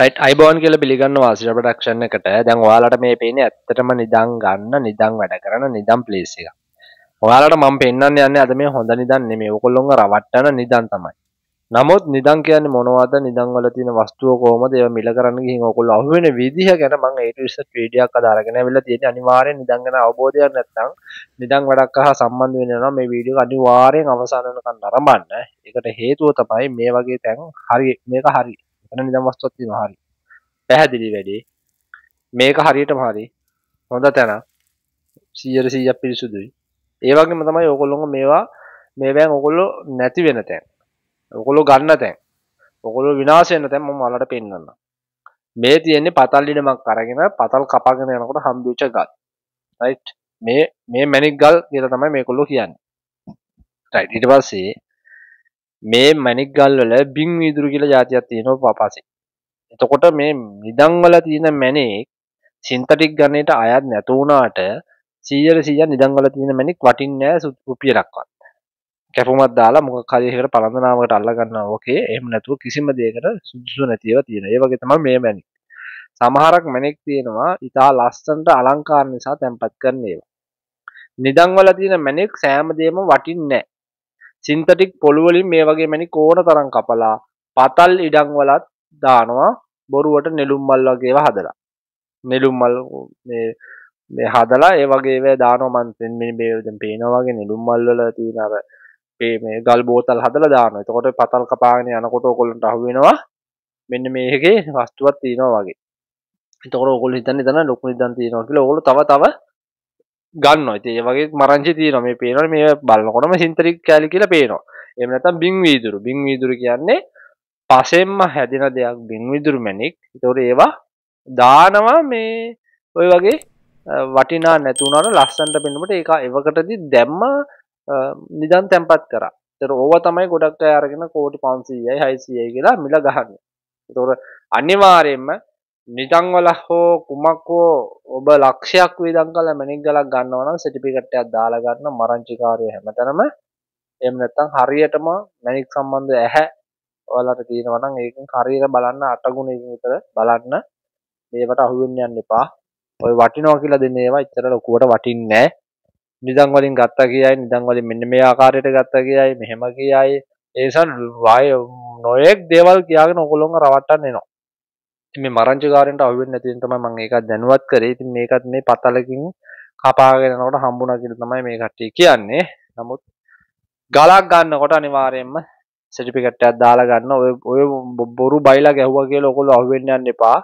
Right අයිබෝන් කියල පිළිගන්න වාසිර ප්‍රඩක්ෂණ එකට. දැන් ඔයාලට මේ පේන ඇත්තටම නිදං ගන්න නිදං වැඩ කරන නිදම් පලේස එක ඔයාලට මම පෙන්න්න යන්න අද මේ හොඳ නිදන්න මේ ඔකොල්ලොඟ රවට්ටන නිදන් තමයි. නමුත් නිදං කියන්න මොනවද? නිදංවල තින වස්තුව කෝම දෙව මිල කරන්න හි ඔකුල් අහුවෙන විදිහ ගැන මං ඒටස ්‍රඩියක් අදාරගෙන වෙල තියෙන අනිවාරය නිදංගන අවබෝධයක් නැත්තං නිදං වැඩක් හා සම්බන්ධ වෙනවා මේ වීඩියෝ අනිවාරයෙන් අවසානකන් නරඹන්න එකට හේතුව තමයි මේ වගේ තැන් හරි මේක හරි. එන නිදම් වස්තුවත් තියෙනවා. හරි. පැහැදිලි වැඩේ. මේක හරියටම හරි. හොඳ තැන 100 100ක් පිරිසුදුයි. ඒ වගේම තමයි ඕගොල්ලෝ මේවා මේවැන් ඔගොල්ලෝ නැති වෙන තැන්. ඔගොල්ලෝ ගන්න තැන්. ඔගොල්ලෝ විනාශ වෙන තැන් මම ඔයාලට පෙන්නන්නම්. මේ තියෙන්නේ පතල් ඉඩමක් අරගෙන පතල් කපාගෙන යනකොට හම්බෙච්ච ගල්. රයිට් මේ මේ මැණික් ගල් කියලා තමයි මේගොල්ලෝ කියන්නේ. රයිට් ඊට පස්සේ මේ මැණික් ගල් වල බින් වීදුරු කියලා જાතියක් තියෙනවා පපසේ. එතකොට මේ නිදන් වල තියෙන මැණික් සින්තටික් ගන්නේට අයත් නැතු වුණාට 100 100 නිදන් වල තියෙන මැණික් වටින්නේ නැහැ රුපියලක්වත්. කැපුමක් දාලා මොකක් හරි එකකට පළඳනාමකට අල්ල ගන්නවා ඕකේ. එහෙම නැතුව කිසිම දෙයකට සුදුසු නැතිව තියෙනවා. ඒ වගේ තමයි මේ මැණික්. සමහරක් මැණික් තියෙනවා ඉතා ලස්සනට අලංකාර නිසා තැන්පත් කරන ඒවා. නිදන් වල තියෙන මැණික් සෑම දෙයක්ම වටින්නේ නැහැ. සින්තටික් පොළුවලින් මේ වගේ මැනි කෝන තරම් කපලා පතල් ඉඩම් වලත් දානවා බොරුවට නෙළුම් මල් වගේව හදලා නෙළුම් මල් මේ මේ හදලා ඒ වගේ වේ දානවා මන් මේ මේ දැන් පේනවා වගේ නෙළුම් මල් වල තියෙන අර මේ මේ ගල් බෝතල් හදලා දානවා. එතකොට පතල් කපාගෙන යනකොට ඕගොල්ලන්ට අහු වෙනවා මෙන්න මේකේ වස්තුවක් තියෙනවා වගේ. එතකොට ඕගොල්ලෝ හිතන්නේ එතන ලොකු නිදන් තියෙනවා කියලා. ඕගොල්ලෝ තව තව ගන්නවා. ඉතින් ඒ වගේ මරංචි තියෙනවා. මේ පේනවනේ මේ බලනකොටම සින්තරික් කැලි කියලා පේනවා. එහෙම නැත්නම් බින් වීදුරු. බින් වීදුරු කියන්නේ පසෙන්ම හැදෙන දෙයක් බින් වීදුරු මැණික්. ඒතකොට ඒවා දානවා මේ ඔය වගේ වටිනා නැති වුණාට ලස්සනට පෙන්නුමට ඒක එවකටදී දැම්ම නිදන් තැම්පත් කරා. ඒතර ඕවා තමයි ගොඩක් අය අරගෙන කෝටි 500යි 600යි කියලා මිල ගහන්නේ. ඒතකොට අනිවාර්යයෙන්ම නිදන් වල හෝ කුමක් හෝ ඔබ ලක්ෂයක් වේදම් කළ මැණික් ගලක් ගන්නවා නම් සර්ටිෆිකට් එකක් දාලා ගන්න මරංචිකාරය හැමතැනම එහෙම නැත්නම් හරියටම මැණික් සම්බන්ධ ඇහැ ඔයාලට තියෙනවා නම් ඒකෙන් හරියට බලන්න අටගුණයකින් විතර බලන්න මේවට අහු වෙන්න යන්න එපා. ඔය වටිනවා කියලා දෙන ඒවා ඉතර ලොකුවට වටින්නේ නැහැ. නිදන් වලින් ගත්තා කියයි නිදන් වලින් මෙන්න මේ ආකාරයට ගත්තා කියයි මෙහෙම කියයි ඒ නිසා වාය නොයෙක් දේවල් කියාගෙන ඔයගොල්ලෝව රවට්ටන්න එනවා. මේ මරංචකාරෙන්ට අහුවෙන්නේ නැති වෙන තමයි මම ඒකත් දැනුවත් කරේ. ඉතින් මේකත් මේ පතලකින් කපාගෙන යනකොට හම්බුණා කියලා තමයි මේ කට්ටිය කියන්නේ. නමුත් ගලක් ගන්නකොට අනිවාර්යයෙන්ම සර්ටිෆිකට් එකක් දාලා ගන්න. ඔය ඔය බොරු බයිලා ගැහුවා කියලා ඔයගොල්ලෝ අහුවෙන්න යන්න එපා.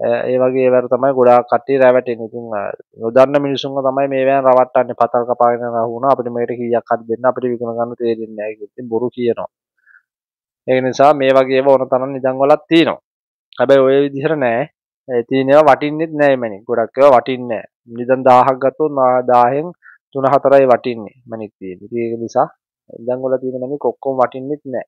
ඒ වගේ ඒවර තමයි ගොඩාක් කට්ටිය රැවටෙන්නේ. ඉතින් නොදන්න මිනිසුන්ව තමයි මේ වෑන් රවට්ටන්නේ පතල් කපාගෙන වුණා අපිට මේකට කීයක් හරි දෙන්න අපිට විකුණ ගන්න තේරෙන්නේ නැහැ. ඉතින් බොරු කියනවා. ඒ නිසා මේ වගේ ඒවා ඕන තරම් නිදන් වලක් තියෙනවා. හැබැයි ඔය විදිහට නෑ. තියෙනවා වටින්නෙත් නෑ මැණික් ගොඩක් ඒවා වටින්නේ නෑ. නිදන් 1000ක් ගත්තොත් 1000න් 3 4යි වටින්නේ මැණික් තියෙන්නේ. ඉතින් ඒක නිසා ඉඳන් වල තියෙන මැණික් ඔක්කොම වටින්නෙත් නෑ.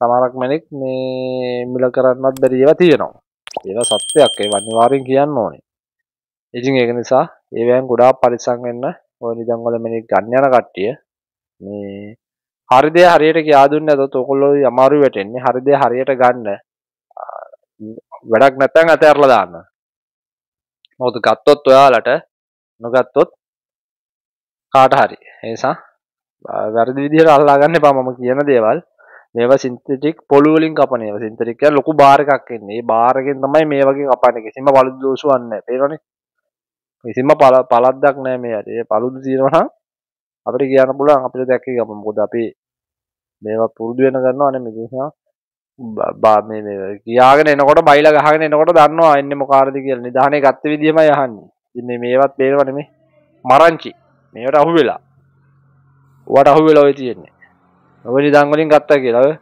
සමහරක් මැණික් මේ මිල කරන්නවත් බැරි ඒවා තියෙනවා. ඒවා සත්‍යයක්. ඒවා අනිවාර්යෙන් කියන්න ඕනේ. ඉතින් ඒක නිසා ඒවෙන් ගොඩාක් පරිස්සම් වෙන්න ඔය නිදන් වල මැණික් ගන්න යන කට්ටිය මේ හරි දේ හරියට කියා දුන්නේ නැතොත් ඔයගොල්ලෝ අමාරු වෙටෙන්නේ. හරි දේ හරියට ගන්න වැඩක් නැත්තම් අතහැරලා දාන්න. මොකද ගත්තොත් ඔයාලට නොගත්තොත් කාට හරි. ඒ නිසා වැරදි විදිහට අල්ලා ගන්න එපා මම කියන දේවල්. මේවා සින්තටික් පොළු වලින් කපන ඒවා. සින්තටික් කියන්නේ ලොකු බාර් එකක් එන්නේ. ඒ බාර් එකෙන් තමයි මේ වගේ කපන්නේ. කිසිම පළුදු දෝෂුවක් නැහැ. තේරෙනවනේ? කිසිම පළද්දක් නැහැ මේ හරි. ඒ පළුදු තියෙනවා නම් අපිට කියන්න පුළුවන් අපිට දැක්කේ ගම. මොකද අපි මේවා පුරුදු වෙන කරනවා නේ මේ නිසා මේ කියාගෙන එනකොට බයිලා ගහගෙන එනකොට දන්නවා එන්නේ මොකාරද කියලා නිදානේ ගත්ත විදියමයි අහන්නේ. ඉතින් මේ මේවත් පේනව නෙමේ. මරංචි. මේවට අහු වෙලා. ඌට අහු වෙලා ඔය තියෙන්නේ. ඔය නිදන් වලින් ගත්තා කියලා ඔය.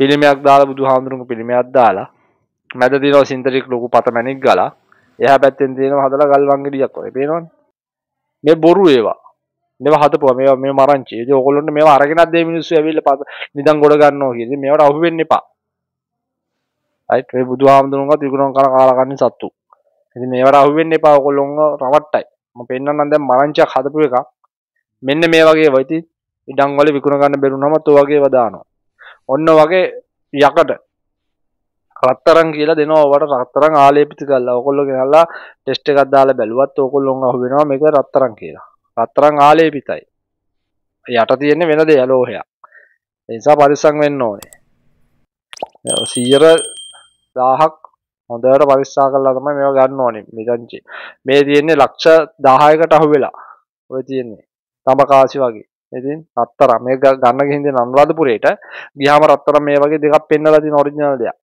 පිළිමයක් දාලා බුදුහාමුදුරුවෝ පිළිමයක් දාලා මැද තියෙනවා සින්තටික් ලොකු පත මැණික් ගලා එහා පැත්තෙන් තියෙනවා හදලා ගල් වංගෙඩියක් වගේ පේනවනේ. මේ බොරු ඒවා. මේවා හදපුවා මේවා මේ මරංචි. ඉතින් ඕගොල්ලොන්ට මේවා අරගෙනත් දෙය මිනිස්සු ඇවිල්ලා නිදන් ගොඩ ගන්නවා කියන්නේ මේවට අහු වෙන්න එපා. රයිට් මේ බුදුහාමුදුරුවන්ගත් විකුණන කන කාලා කන්නේ සත්තු. ඉතින් මේවට අහු වෙන්න එපා ඕගොල්ලොන්ව රවට්ටයි. මම පෙන්නන්නම් දැන් මරංචියක් හදපු එකක්. මෙන්න මේ වගේ වයිති ඉඩම් වල විකුණ ගන්න බැරුණමත් ඔය වගේ ඒවා දානවා. ඔන්න වගේ යකඩ රත්තරන් කියලා දෙනවා ඔයාලට රත්තරන් ආලේපිත කරලා ඔයගොල්ලෝ ගෙනල්ලා ටෙස්ට් එකක් දාලා බැලුවත් ඕගොල්ලොන් අහුවෙනවා මේක රත්තරන් කියලා. රත්තරන් ආලේපිතයි. යට තියෙන්නේ වෙන දෙයක් ලෝහයක්. ඒ නිසා පරිස්සම් වෙන්න ඕනේ. 100 1000ක් හොඳට පරික්ෂා කරලා තමයි මේවා ගන්න ඕනේ මිදංචි. මේ තියෙන්නේ ලක්ෂ 1000කට අහු වෙලා. ඔය තියෙන්නේ. තඹකාසි වගේ. ඉතින් රත්තරන් මේක ගන්න ගිහින් දෙන අනුරාධපුරේට ගියාම රත්තරන් මේ වගේ දෙකක් පෙන්නලා තියෙන ඔරිජිනල් දෙයක්.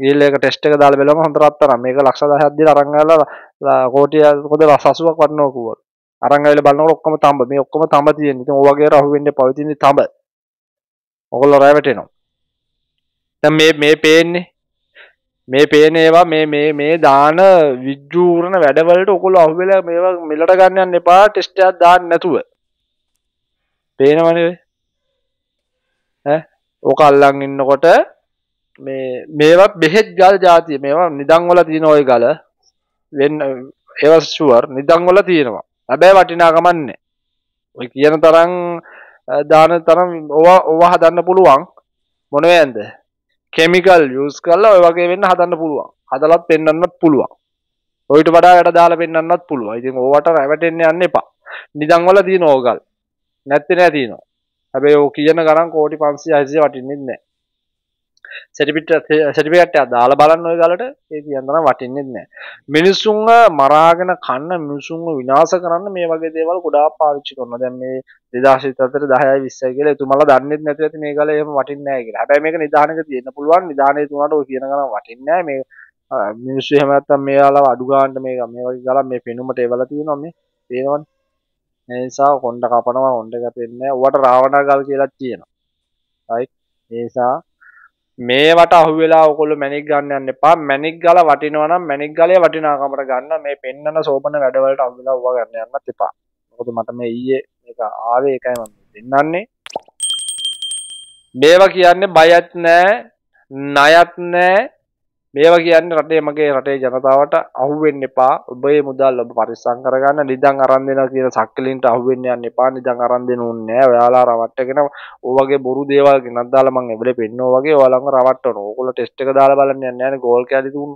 ගිහිල්ලා ඒක ටෙස්ට් එක දාලා බලුවම හොඳ රත්තරන්. මේක ලක්ෂ 10ක් දීලා අරන් ගාලා කෝටිය කොද 80ක් වටනවා කිව්වා. අරන් ඇවිල්ලා බලනකොට ඔක්කොම තඹ. මේ ඔක්කොම තඹ තියෙන. ඉතින් ඔය වගේ රහුව වෙන්න පවතින තඹ. ඔයගොල්ලෝ රැවටෙනවා. දැන් මේ මේ පේන්නේ මේ පේන ඒවා මේ මේ මේ දාන විජ්ජූරණ වැඩවලට ඔයගොල්ලෝ අහුවෙලා මේවා මිලට ගන්න යන්න එපා. ටෙස්ට් එකක් දාන්න නැතුව. පේනවනේ ඈ? ඕක අල්ලන් ඉන්නකොට මේ මේවා බෙහෙත් ගල් જાතිය. මේවා නිදන් වල තියෙන ওই ගල. වෙන ඒවා ෂුවර් නිදන් වල තියෙනවා. හැබැයි වටිනාකමක් නැහැ. ඔය කියන තරම් දාන තරම් ඕවා ඕවා හදන්න පුළුවන් මොන වේන්ද? කෙමිකල් යස් කරලා ඔය වගේ වෙන්න හදන්න පුළුවන්. හදලත් පෙන්න්නත් පුළුවන්. ඔයිට වඩා යට දාලා පෙන්න්නත් පුළුව ඉතින් ඕවට රැවටෙන්න්න යන්න එපා. නිදංවල දී නෝගල් නැත්ති නෑ තියනවා. හැබේ ඕ කියන ගරන් කෝටි පන්සි හසි වටින්නෙත් නෑ. සැටිපිට සැටිපිට දාලා බලන්න ඔය ගලට ඒ කියන්නන වටින්නෙත් නෑ මිනිස්සුන්ව මරාගෙන කන්න මිනිසුන්ව විනාස කරන්න මේ වගේ දේවල් ගොඩා පාවිච්චි කරන දැන් මේ දෙදාශිත අතර දහයයි විස්සයි කියලා එතුමලා දන්නෙත් නැතුව ඇති මේ ගල එහෙම වටින්නේ නැහැ කියලා. හැබැයි මේක නිදානක තියෙන්න පුළුවන්. නිදානේ තුනට ඔය කියන ගණන් වටින්නේ නැහැ. මේ මිනිස්සු එහෙම නැත්තම් මේයාලව අඩු ගන්නට මේක මේ වගේ ගලන් මේ පෙනුමට එවලා තියෙනවා මේ. පේනවනේ. ඒ නිසා කොණ්ඩ කපනවා කොණ්ඩ කැපෙන්නේ නැහැ. ඌට රාවණා ගල් කියලා තියෙනවා. right? ඒ නිසා මේවට අහුවෙලා ඔකොල්ල මැනික් ගන්න යන්න එපා. මැනික් ගල වටිනවනම් මැනික් ගලේ වටිනාකමට ගන්න මේ පෙන්නන සෝපන වැඩවලට අහුවෙලා ඌව ගන්න යන්නත් එපා. මොකද මට මේ ඊයේ මේක ආවේ ඒකයි මම දෙන්නන්නේ. මේවා කියන්නේ බයත් නෑ ණයත් නෑ මේවා කියන්නේ රටේ මගේ රටේ ජනතාවට අහුවෙන්න එපා. ඔබේ මුදල් ඔබ පරිස්සම් කරගන්න. නිදන් අරන් දෙනවා කියන සක්කලින්ට අහුවෙන්න යන්න එපා. නිදන් අරන් දෙන්න ඕනේ නෑ. ඔයාලා රවට්ටගෙන ඕ වගේ බොරු දේවල් ගෙනත් දාලා මං එවලේ පෙන්නෝ වගේ ඔයාලම රවට්ටනවා. ඕගොල්ලෝ ටෙස්ට් එක දාලා බලන්න යන්නේ නෑනේ ගෝල් කැලි තුන්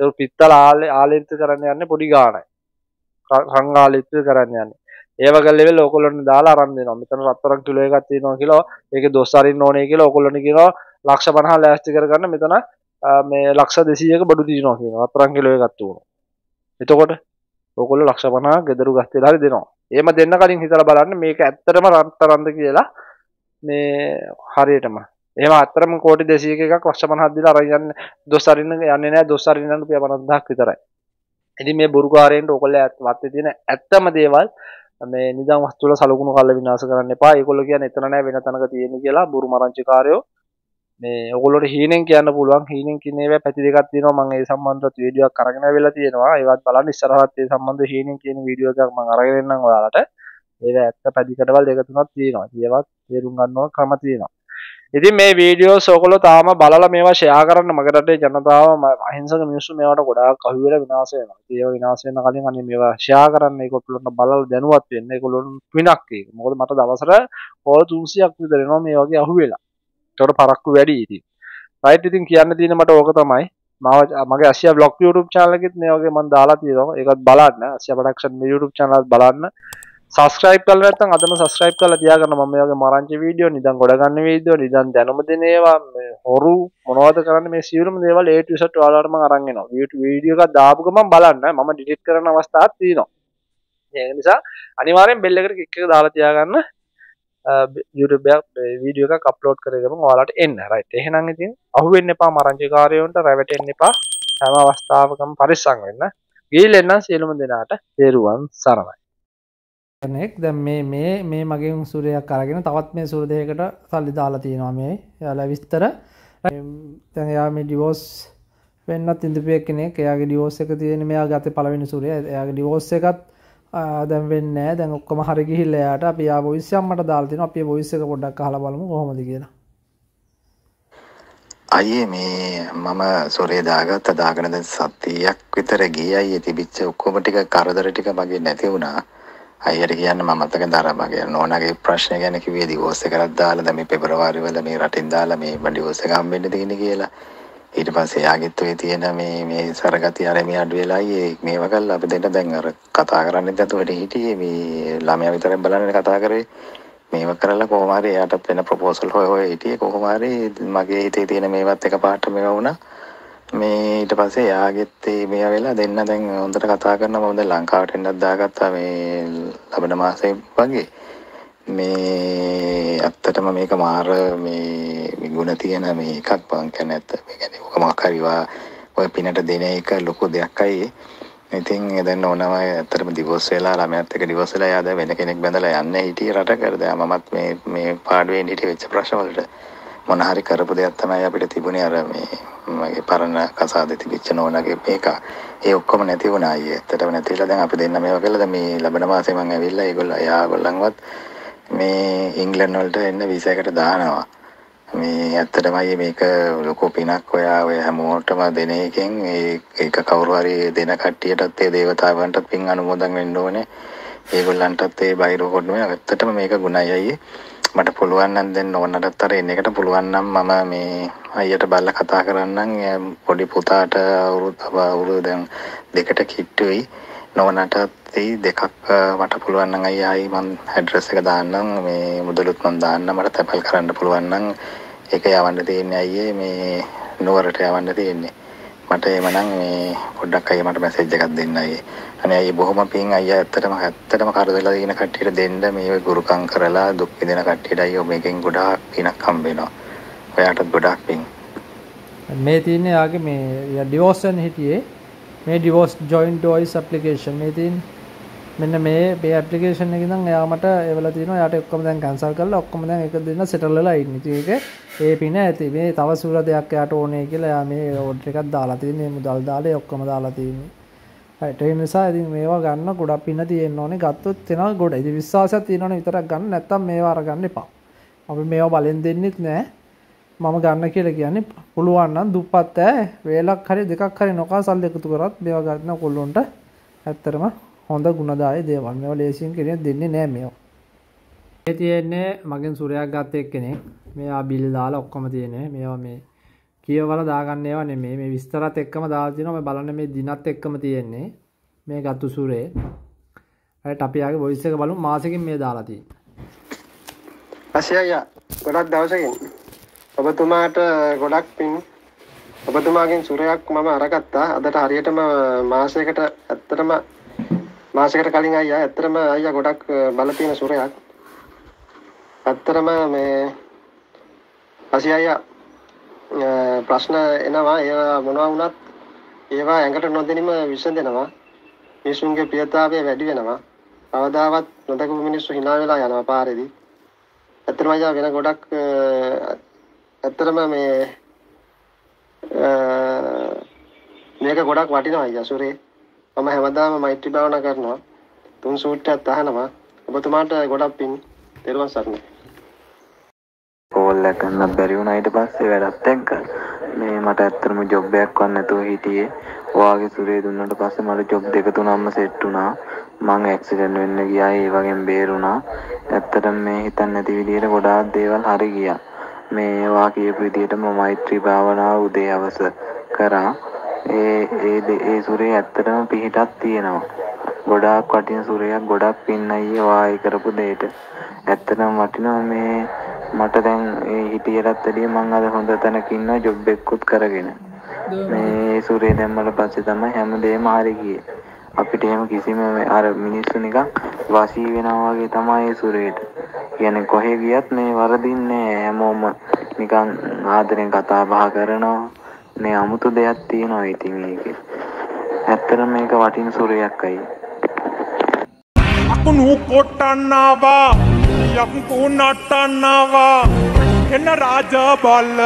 ඒක පිත්තල ආලේ ආලෙන්ත කරන්න යන්නේ පොඩි ගාණයි. සංගාලිත්‍ය කරන්න යන්නේ. ඒ වගේ ලෙවල් ඕගොල්ලොන්ට දාලා අරන් දෙනවා. මෙතන රත්තරන් කිලෝ එකක් තියෙනවා කියලා. ඒකේ දොස් අරින්න ඕනේ කියලා ඕගොල්ලොන්ට කියනවා. ලක්ෂ 50 ලෑස්ති කරගන්න මෙතන මේ ලක්ෂ දෙසීයක බඩු තියනවා කියන අතරන් කිලෝ එකක් තුනවා. එතකොට ඕගොල්ලෝ ලක්ෂ 50 ගෙදරු ගස්තේලා හරි දෙනවා. එහෙම දෙන්න කලින් හිතලා බලන්න මේක ඇත්තටම රත්තරන්ද කියලා මේ හරියටම. එහෙම අත්‍තරම කෝටි 200ක එකක් ලක්ෂ 50ක් දීලා අරන් යන්නේ දොස් අරින්න යන්නේ නැහැ දොස් අරින්න රුපියල් 50000ක් විතරයි. ඉතින් මේ බොරුකාරයන්ට ඕගොල්ලෝ වත්තේ තියෙන ඇත්තම දේවල් මේ නිදන් වස්තු වල සලකුණු කරලා විනාශ කරන්න එපා. ඒගොල්ලෝ කියන්නේ එතන නෑ වෙන තැනක තියෙන කියලා බොරු මරංචිකාරයෝ මේ ඔගොල්ලොට හීනෙන් කියන්න පුළුවන්. හීනෙන් කියන්නේ ඒවා පැති දෙකක් තියෙනවා. මම ඒ සම්බන්ධව වීඩියෝ එකක් අරගෙන වෙලා තියෙනවා. ඒවත් බලන්න ඉස්සරහත් ඒ සම්බන්ධ හීනෙන් කියන වීඩියෝ එකක් මම අරගෙන එන්නම් ඔයාලට. ඒවා ඇත්ත පැතිකඩවල් දෙක තුනක් තියෙනවා. ඒවත් තේරුම් ගන්න ඕන ක්‍රම තියෙනවා. ඉතින් මේ වීඩියෝස් ඔයගොල්ලෝ තාම බලලා මේවා ෂෙයා කරන්න මගේ රටේ ජනතාව අහිංසක මිනිස්සු මේවට ගොඩාක් අහු වෙලා විනාශ වෙනවා. ඉතින් ඒවා විනාශ වෙන කලින් අනේ මේවා ෂෙයා කරන්න ඒගොල්ලන්ට බලලා දැනුවත් වෙන්න. ඒගොල්ලොන් පිනක් ඒක. මොකද මට දවසට කෝල් 300ක් විතර එනවා මේ වගේ අහු වෙලා. ඒකට පරක්කු වැඩි ඉතින්. රයිට් ඉතින් කියන්න තියෙන මට ඕක තමයි. මම මගේ අසියා බ්ලොග් YouTube channel එකෙත් මේ වගේ මම දාලා තියෙනවා. ඒකත් බලන්න. අසියා ප්‍රොඩක්ෂන් මේ YouTube channel එකත් බලන්න. සස්ක්‍රයිබ් කරලා නැත්නම් අදම සස්ක්‍රයිබ් කරලා තියාගන්න මම මේ වගේ මරංචි වීඩියෝ නිදන් ගොඩ ගන්න වීඩියෝ නිදන් දැනුම දෙන ඒවා මේ හොරු මොනවද කරන්නේ මේ සියලුම දේවල් A to Z ඔයාලට මම අරන් එනවා වීඩියෝ එකක් දාපු ගමන් බලන්න මම ඩිලීට් කරන අවස්ථාවක් තියෙනවා ඒක නිසා අනිවාර්යෙන් බෙල් එකට ක්ලික් එක දාලා තියාගන්න YouTube එකක් වීඩියෝ එකක් අප්ලෝඩ් කරගෙන ඔයාලට එන්න. රයිට් එහෙනම් ඉතින් අහුවෙන්න එපා මරංචි කාර්යයන්ට රැවටෙන්න එපා. හැම අවස්ථාවකම පරිස්සම් වෙන්න. ගිහින් එන්න සියලුම දෙනාට තේරුවන් සරණයි. කෙනෙක් දැන් මේ මේ මේ මගෙන් සූරයක් අරගෙන තවත් මේ සූරදයකට සල්ලි දාලා තියෙනවා මේ. එයාලා විස්තර. දැන් එයා මේ ඩිවෝස් වෙන්නත් ඉඳපු කෙනෙක් එයාගේ ඩිවෝස් එක තියෙන මෙයා ගත්තේ පළවෙනි සූරය එයාගේ ඩිවෝස් එකත් දැන් වෙන්නේ නැහැ දැන් ඔක්කොම හරි ගිහිල්ලා එයාට අපි ආ වොයිස් එකක් මට දාලා තිනවා අපි ඒ වොයිස් එක පොඩ්ඩක් අහලා බලමු කොහොමද කියලා. අයියේ මේ මම සොරේ දාගත්ත දාගෙන දැන් සතියක් විතර ගියේ. අයියේ තිබිච්ච ඔක්කොම ටික කරදර ටික මගේ නැති වුණා. අයියට කියන්න මම මතක දාලා මගේ නෝනාගේ ප්‍රශ්න ගැන කිව්වේ ඩිවෝස් එකක් දාලා දැන් මේ පෙබරවාරි වල මේ රටින් දාලා මේ ඩිවෝස් එක හම්බෙන්න තියෙන්නේ කියලා. ඊට පස්සේ යාගෙත් ඔය තියෙන මේ මේ සරගති අරමේ අඩු වෙලායි ඒ මේව කළා අපි දෙන්න දැන් අර කතා කරන්නේ නැතුව හිටියේ මේ ළමයා විතරක් බලන්නේ කතා කරේ. මේව කරලා කොහොම හරි එයාටත් වෙන ප්‍රොපෝසල් හොය හොය හිටියේ. කොහොම හරි මගේ හිතේ තියෙන මේවත් එකපාරට මේව වුණා. මේ ඊට පස්සේ එයාගෙත් මේව වෙලා දෙන්න දැන් හොඳට කතා කරනවා. මම දැන් ලංකාවට එන්නත් දාගත්තා මේ ලබන මාසේ වගේ. මේ ඇත්තටම මේක මාර මේ ගුණ තියෙන මේ එකක් බං කියන්නේ ඇත්ත මේ කියන්නේ ඔක මොකක් හරි ඔය පිනට දෙන එක ලොකු දෙයක් අයි. ඉතින් දැන් ඕනම ඇත්තටම ඩිවෝස් වෙලා ළමයාත් එක්ක ඩිවෝස් වෙලා යාද වෙන කෙනෙක් බඳලා යන්නේ හිටියේ රටකට දැන් මමත් මේ මේ පාඩුවේ හිටියේ වෙච්ච ප්‍රශ්න වලට මොන හරි කරපු දෙයක් තමයි අපිට තිබුණේ අර මේ මගේ පරණ කසාදේ තිබිච්ච නෝනාගේ මේක. ඒ ඔක්කොම නැති වුණා අයියේ. ඇත්තටම නැතිලා දැන් අපි දෙන්න මේවා කළා දැන් මේ ලබන මාසේ මම ඇවිල්ලා ඒගොල්ලෝ එයාගොල්ලන්වත් මේ ඉංග්ලන්ඩ් වලට එන්න වීසා එකට දානවා මේ ඇත්තටමයි මේක ලොකු පිනක් ඔයා ඔය හැමෝටම දෙන එකෙන් ඒක කවුරු හරි දෙන කට්ටියටත් ඒ දේවතාවන්ටත් පින් අනුමෝදන් වෙන්න ඕනේ. ඒගොල්ලන්ටත් ඒ බයිරෝ කොඩුවේ ඇත්තටම මේක ගුණයි අයියේ. මට පුළුවන් නම් දැන් ඕනටත් අර එන එකට පුළුවන් නම් මම මේ අයියට බල්ලා කතා කරන්නම් පොඩි පුතාට අවුරුදු අවුරුදු දැන් දෙකට කිට්ටුයි. නොවනටත් දෙකක් මට පුළුවන් නම් අයියා ආයි මම ඇඩ්‍රස් එක දාන්නම් මේ මුදලුත් මම දාන්න මට තැපල් කරන්න පුළුවන් නම් ඒක යවන්න තියෙන්නේ අයියේ මේ නුවරට යවන්න තියෙන්නේ. මට එමනම් මේ පොඩ්ඩක් අයියා මට මැසේජ් එකක් දෙන්න අයියේ. අනේ අයියේ බොහොම පිං අයියා ඇත්තටම ඇත්තටම කරදරලා තියෙන කට්ටියට දෙන්න මේ ගුරුකම් කරලා දුක් විඳින කට්ටියට අයියෝ මේකෙන් ගොඩාක් පිනක් හම්බ වෙනවා. ඔයාටත් ගොඩාක් පිං. මේ තියෙන්නේ යාගේ මේ ඩිවෝර්ස් වෙන හිටියේ මේ ඩිවෝර්ස් ජොයින්ට් වොයිස් ඇප්ලිකේෂන් මේ තියෙන්නේ මෙන්න මේ මේ ඇප්ලිකේෂන් එකේ ඉඳන් එයා මට එවලා තිනවා එයාට ඔක්කොම දැන් කැන්සල් කරලා ඔක්කොම දැන් එක දෙන්න සෙටල් වෙලා ඉන්නේ. ඉතින් ඒක ඒ පින ඇති. මේ තව සුර දෙයක් එයාට ඕනේ කියලා එයා මේ ඕඩර් එකක් දාලා තියෙන්නේ. මුදල් දාලා ඔක්කොම දාලා තියෙන්නේ. හරිට ඒ නිසා ඉතින් මේවා ගන්න ගොඩක් පින තියෙන්න ඕනේ. ගත්තොත් එනවා ගොඩ. ඉතින් විශ්වාසයක් තියෙනවනේ විතරක් ගන්න. නැත්තම් මේවා අරගන්න එපා. අපි මේවා බලෙන් දෙන්නෙත් නෑ. මම ගන්න කියලා කියන්නේ පුළුවන් නම් දුප්පත් ඈ වේලක් හරි දෙකක් හරි නොකා සල්ලි එකතු කරත් මේවා ගන්න කොල්ලොන්ට ඇත්තටම හොඳ ගුණදායි දේවල් මේවා ලේසියෙන් කෙනෙක් දෙන්නේ නෑ මේවා. මේ තියෙන්නේ මගෙන් සුරයක් ගත්ත එක්කෙනෙක්. මේවා බිල් දාලා ඔක්කොම තියෙන්නේ. මේවා මේ කියවලා දාගන්න ඒවා නෙමෙයි. මේ විස්තරات එක්කම දාලා තියෙනවා. මේ බලන්න මේ දිනත් එක්කම තියෙන්නේ. මේ ගත්තු සුරේ. හරියට අපි ආගේ වොයිස් එක බලමු මාසෙකින් මේ දාලා තියෙන්නේ. අසියා ගොඩක් දවසකින් ඔබතුමාට ගොඩක් පින් ඔබතුමාගෙන් සුරයක් මම අරගත්තා. අදට හරියටම මාසයකට ඇත්තටම මාසයකට කලින් අයියා ඇත්තටම අයියා ගොඩක් බල තියෙන සුරයක්. ඇත්තටම මේ අසි අයියා ප්‍රශ්න එනවා ඒවා මොනවා වුණත් ඒවා ඇඟට නොදෙනීම විසඳෙනවා. මිනිසුන්ගේ ප්‍රියතාවය වැඩි වෙනවා. කවදාවත් නොදකපු මිනිස්සු hina වෙලා යනවා පාරේදී. ඇත්තටම අයියා වෙන ගොඩක් ඇත්තටම මේ මේක ගොඩක් වටිනවා අයියා සුරේ. මම හැමදාම මෛත්‍රී භාවනා කරනවා. තුන් සූත්‍රයක් අහනවා. ඔබතුමාට ගොඩක් පින්. තෙරුවන් සරණයි. කෝල් එක ගන්න බැරි වුණා ඊට පස්සේ වැඩත් එක්ක මේ මට ඇත්තටම ජොබ් එකක් වත් නැතුව හිටියේ. ඔයාගේ සුරේ දුන්නට පස්සේ මට ජොබ් දෙක තුනක්ම සෙට් වුණා. මං ඇක්සිඩන්ට් වෙන්න ගියා ඒ වගේම බේරුණා. ඇත්තටම මේ හිතන්නේ නැති විදිහට ගොඩාක් දේවල් හරි ගියා. මේ වා කියපු විදිහටම මෛත්‍රී භාවනාව උදේ හවස කරා. ඒ ඒ ඒ සුරේ ඇත්තටම පිහිටක් තියෙනවා. ගොඩාක් වටින සුරයක් ගොඩක් පින් අයියේ වායි කරපු දෙයට. ඇත්තටම වටිනවා මේ මට දැන් ඒ හිටියටත් වැඩිය මං අද හොඳ තැනක ඉන්නවා ජොබ් එකකුත් කරගෙන. මේ සුරේ දැම්මල පස්සේ තමයි හැමදේම හරි ගියේ. අපිට එහෙම කිසිම අර මිනිස්සු නිකන් වාසී වෙනවා වගේ තමයි ඒ සුරේට. කියන්නේ කොහෙ ගියත් මේ වරදින්නේ හැමෝම නිකන් ආදරෙන් කතා බහ කරනවා. මේ 아무තු දෙයක් තියෙනවා ඉතින් මේකේ. ඇත්තටම මේක වටින සුරයක් අයි. අකුණු කොටන්නවා යම්කු නටන්නවා එන්න රාජ බල්ල